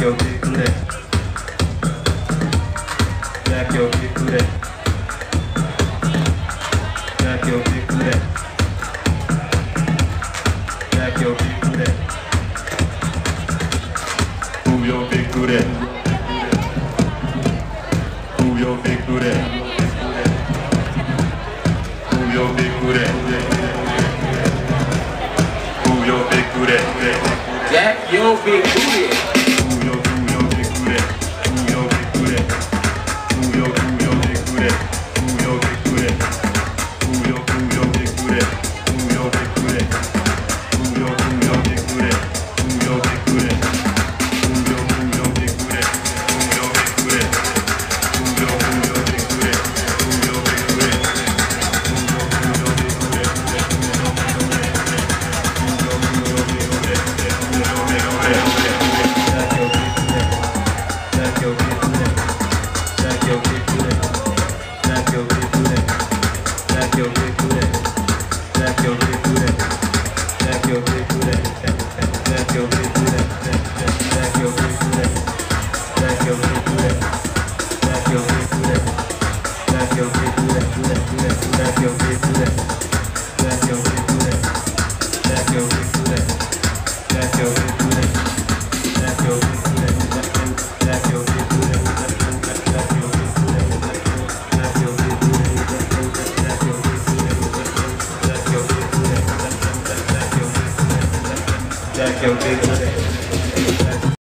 Jack your dick to that. Jack your dick to that. Jack your dick to that. Jack your dick to that. your dick to that. your dick to that. your dick to that. your Jack your big já que é o né?